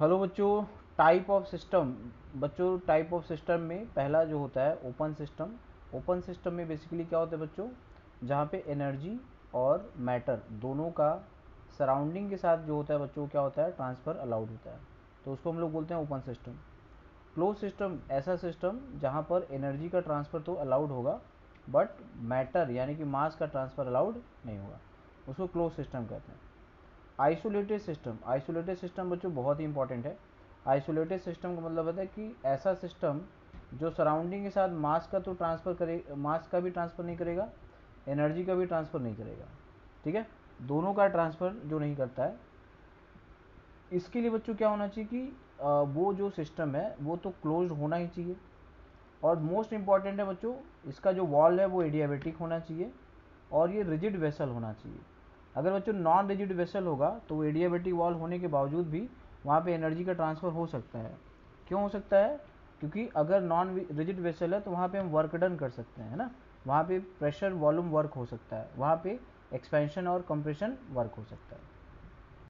Hello बच्चों type of system बच्चों type of system में पहला जो होता है ओपन सिस्टम ओपन सिस्टम में बेसिकली क्या होता है बच्चों? जहाँ पे एनर्जी और मैटर दोनों का सराउंडिंग के साथ जो होता है बच्चों, क्या होता है? ट्रांसफ़र अलाउड होता है। तो उसको हम लोग बोलते हैं ओपन सिस्टम क्लोज सिस्टम ऐसा सिस्टम जहाँ पर एनर्जी का ट्रांसफ़र तो अलाउड होगा बट मैटर यानी कि मास का ट्रांसफ़र अलाउड नहीं होगा। उसको क्लोज सिस्टम कहते हैं। आइसोलेटेड सिस्टम आइसोलेटेड सिस्टम बच्चों बहुत ही इंपॉर्टेंट है। आइसोलेटेड सिस्टम का मतलब होता है कि ऐसा सिस्टम जो सराउंडिंग के साथ मास का तो ट्रांसफ़र करे मास का भी ट्रांसफ़र नहीं करेगा एनर्जी का भी ट्रांसफ़र नहीं करेगा, ठीक है? दोनों का ट्रांसफ़र जो नहीं करता है। इसके लिए बच्चों क्या होना चाहिए कि वो जो सिस्टम है, वो तो क्लोज होना ही चाहिए। और मोस्ट इंपॉर्टेंट है बच्चों, इसका जो वॉल है वो एडियाबेटिक होना चाहिए और ये रिजिड वेसल होना चाहिए। अगर बच्चों नॉन रिजिड वेसल होगा तो एडियाबेटिक वॉल होने के बावजूद भी वहाँ पे एनर्जी का ट्रांसफ़र हो सकता है। क्यों हो सकता है? क्योंकि अगर नॉन रिजिड वेसल है तो वहाँ पे हम वर्क डन कर सकते हैं, है ना? वहाँ पे प्रेशर वॉल्यूम वर्क हो सकता है। वहाँ पे एक्सपेंशन और कंप्रेशन वर्क हो सकता है।